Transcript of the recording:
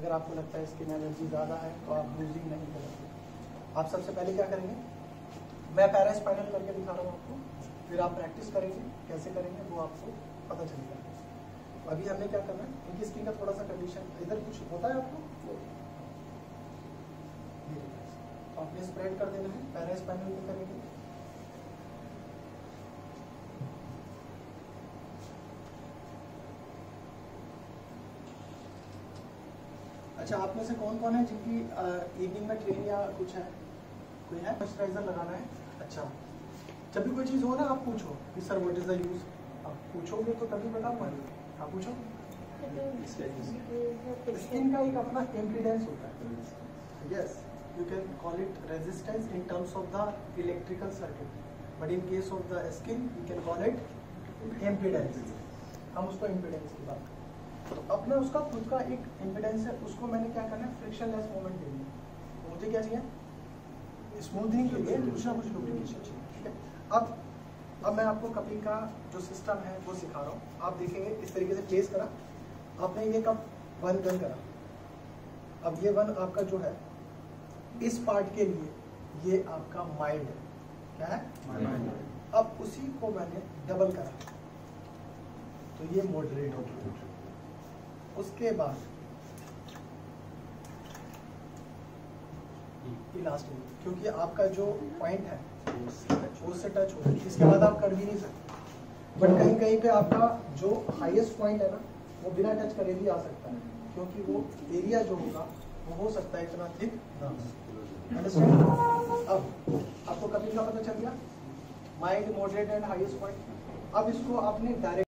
अगर आपको लगता है स्किन एलर्जी ज़्यादा है तो आप यूजिंग नहीं करेंगे आप सबसे पहले क्या करेंगे? मैं पैरा स्पाइनल करके दिखा रहा हूँ आपको, फिर आप प्रैक्टिस करेंगे, कैसे करेंगे, वो आपको पता चलेगा। तो अभी हमें क्या करना है? इनकी स्किन का थोड़ा सा कंडीशन इधर कुछ होता है आपको? तो आपने स्प्रेड कर देना है पैरा स्पाइनल करेंगे। अच्छा आप में से कौन कौन है जिनकी इवनिंग में ट्रेन या कुछ है? कोई है? मॉइस्चराइजर लगाना है? अच्छा। जब भी कोई चीज़ हो ना, आप पूछो कि, sir what is the use आप पूछोगे तो तभी बताऊँगा आप पूछो। स्किन का एक अपना इम्पिडेंस होता है। Yes you can call it resistance in terms of the electrical circuit but in case of the skin you can call it impedance हम उसको इम्पिडेंस की बात तो अपना उसका खुद का एक इम्पिडेंस है उसको मैंने क्या करना है? फ्रिक्शनलेस मूवमेंट देनी है तो मुझे क्या चाहिए? स्मूथनिंग के लिए। कुछ ना कुछ लुब्रिकेशन चाहिए ठीक है? अब अब मैं आपको कपिंग का जो सिस्टम है वो सिखा रहा हूँ। आप देखेंगे इस तरीके से प्लेस करा। आपने ये कप वन गन करा। अब ये वन आपका जो है इस पार्ट के लिए ये आपका माइल्ड है। क्या है? अब उसी को मैंने डबल करा। तो ये मॉडरेट हो गया। उसके बाद इलास्टिक क्योंकि आपका जो पॉइंट है वो उससे टच हो इसके बाद आप कर भी नहीं सकते। बट कहीं कहीं पे आपका जो हाईएस्ट पॉइंट है ना वो बिना टच करे भी आ सकता है। क्योंकि वो एरिया जो होगा वो हो सकता है इतना थिक ना अब आपको कभी का पता चल गया? Mild moderate and highest point अब इसको आपने डायरेक्ट